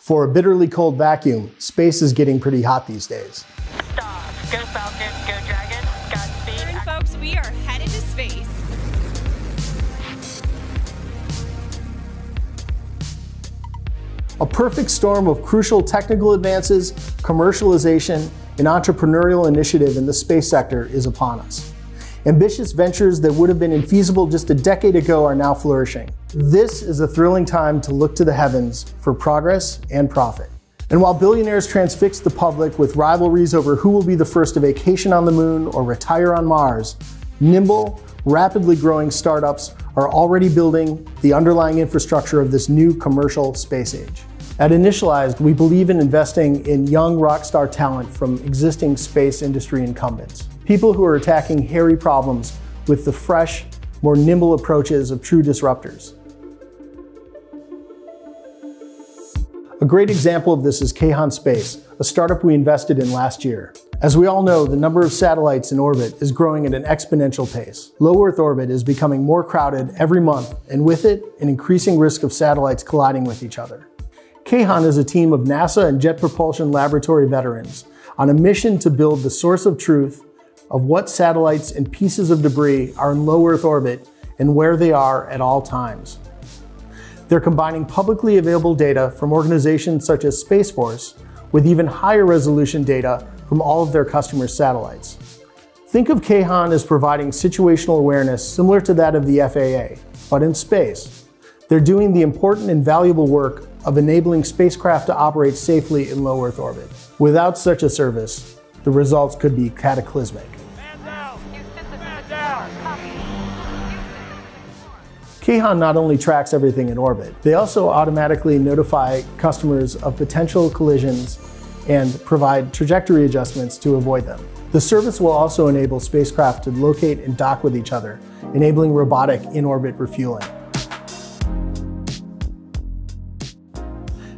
For a bitterly cold vacuum, space is getting pretty hot these days. Stop. Go Falcon. Go Dragon. Godspeed. Morning, folks. We are headed to space. A perfect storm of crucial technical advances, commercialization, and entrepreneurial initiative in the space sector is upon us. Ambitious ventures that would have been infeasible just a decade ago are now flourishing. This is a thrilling time to look to the heavens for progress and profit. And while billionaires transfix the public with rivalries over who will be the first to vacation on the moon or retire on Mars, nimble, rapidly growing startups are already building the underlying infrastructure of this new commercial space age. At Initialized, we believe in investing in young rockstar talent from existing space industry incumbents. People who are attacking hairy problems with the fresh, more nimble approaches of true disruptors. A great example of this is Kayhan Space, a startup we invested in last year. As we all know, the number of satellites in orbit is growing at an exponential pace. Low Earth orbit is becoming more crowded every month, and with it, an increasing risk of satellites colliding with each other. Kahan is a team of NASA and Jet Propulsion Laboratory veterans on a mission to build the source of truth of what satellites and pieces of debris are in low Earth orbit and where they are at all times. They're combining publicly available data from organizations such as Space Force with even higher resolution data from all of their customers' satellites. Think of Kayhan as providing situational awareness similar to that of the FAA, but in space. They're doing the important and valuable work of enabling spacecraft to operate safely in low Earth orbit. Without such a service, the results could be cataclysmic. Kayhan not only tracks everything in orbit, they also automatically notify customers of potential collisions and provide trajectory adjustments to avoid them. The service will also enable spacecraft to locate and dock with each other, enabling robotic in-orbit refueling.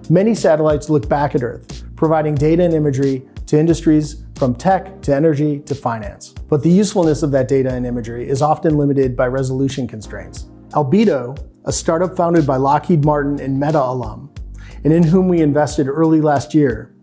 Many satellites look back at Earth, providing data and imagery to industries from tech to energy to finance. But the usefulness of that data and imagery is often limited by resolution constraints. Albedo, a startup founded by Lockheed Martin and Meta alum, and in whom we invested early last year,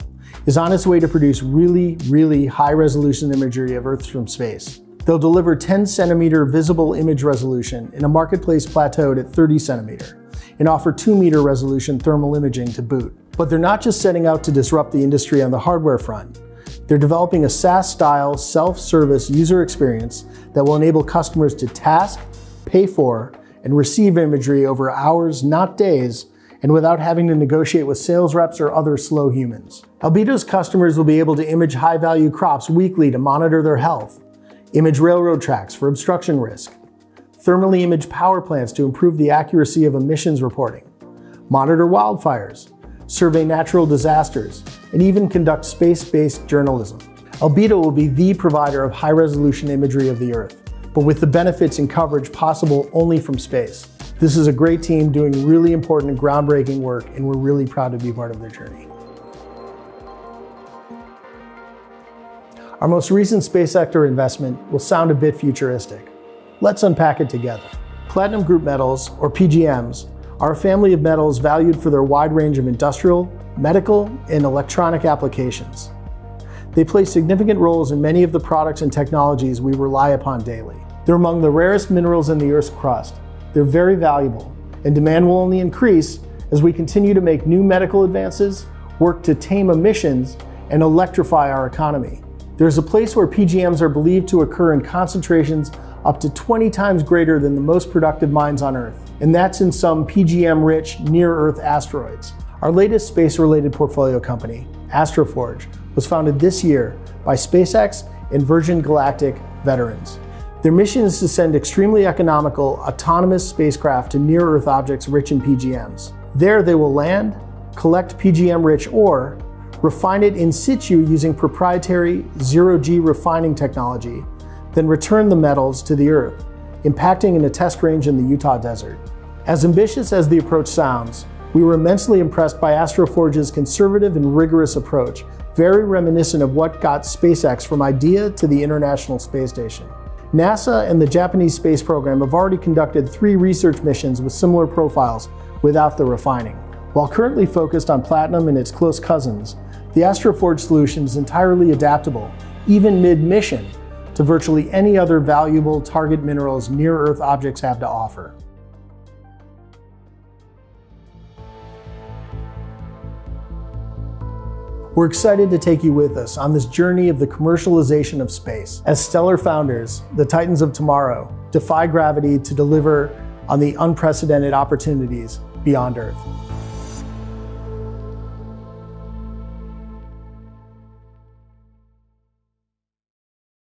is on its way to produce really, really high resolution imagery of Earth from space. They'll deliver 10 centimeter visible image resolution in a marketplace plateaued at 30 centimeter and offer 2 meter resolution thermal imaging to boot. But they're not just setting out to disrupt the industry on the hardware front. They're developing a SaaS-style self-service user experience that will enable customers to task, pay for, and receive imagery over hours, not days, and without having to negotiate with sales reps or other slow humans. Albedo's customers will be able to image high-value crops weekly to monitor their health, image railroad tracks for obstruction risk, thermally image power plants to improve the accuracy of emissions reporting, monitor wildfires, survey natural disasters, and even conduct space-based journalism. Albedo will be the provider of high-resolution imagery of the Earth, but with the benefits and coverage possible only from space. This is a great team doing really important and groundbreaking work, and we're really proud to be part of their journey. Our most recent space sector investment will sound a bit futuristic, Let's unpack it together. Platinum Group metals, or PGMs, are a family of metals valued for their wide range of industrial, medical, and electronic applications. They play significant roles in many of the products and technologies we rely upon daily. They're among the rarest minerals in the Earth's crust. They're very valuable, and demand will only increase as we continue to make new medical advances, work to tame emissions, and electrify our economy. There's a place where PGMs are believed to occur in concentrations up to 20 times greater than the most productive mines on Earth, and that's in some PGM-rich near-Earth asteroids. Our latest space-related portfolio company, Astroforge, was founded this year by SpaceX and Virgin Galactic veterans. Their mission is to send extremely economical, autonomous spacecraft to near-Earth objects rich in PGMs. There they will land, collect PGM-rich ore, refine it in situ using proprietary zero-G refining technology, then return the metals to the Earth, impacting in a test range in the Utah desert. As ambitious as the approach sounds, we were immensely impressed by Astroforge's conservative and rigorous approach, very reminiscent of what got SpaceX from idea to the International Space Station. NASA and the Japanese space program have already conducted three research missions with similar profiles without the refining. While currently focused on platinum and its close cousins, the Astroforge solution is entirely adaptable, even mid-mission, to virtually any other valuable target minerals near-Earth objects have to offer. We're excited to take you with us on this journey of the commercialization of space. As stellar founders, the Titans of tomorrow defy gravity to deliver on the unprecedented opportunities beyond Earth.